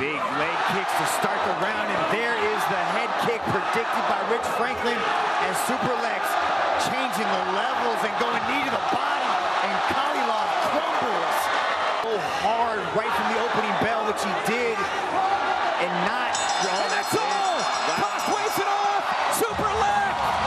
Big leg kicks to start the round, and there is the head kick predicted by Rich Franklin as Superlek's changing the levels and going knee to the body, and Kalilov crumbles. Oh, hard right from the opening bell, which he did, and not... Well,